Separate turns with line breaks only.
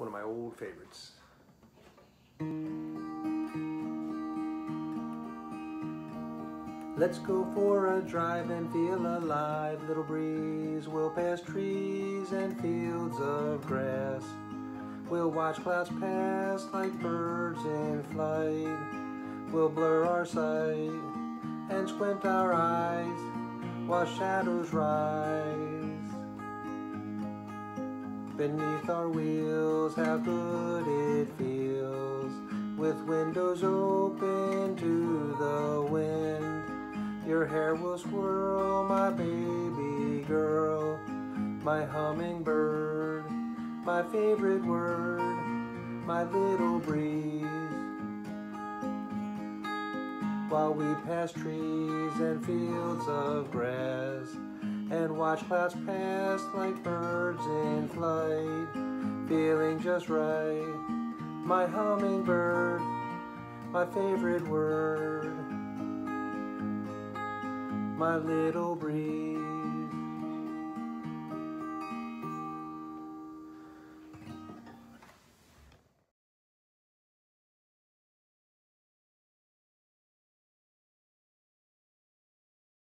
one of my old favorites. Let's go for a drive and feel alive. Little breeze We'll pass trees and fields of grass. We'll watch clouds pass like birds in flight. We'll blur our sight and squint our eyes while shadows rise. Beneath our wheels, how good it feels with windows open to the wind. Your hair will swirl, my baby girl, my hummingbird, my favorite word, my little breeze. While we pass trees and fields of grass and watch clouds pass like birds in flight, feeling just right, my hummingbird, my favorite word, my little breeze.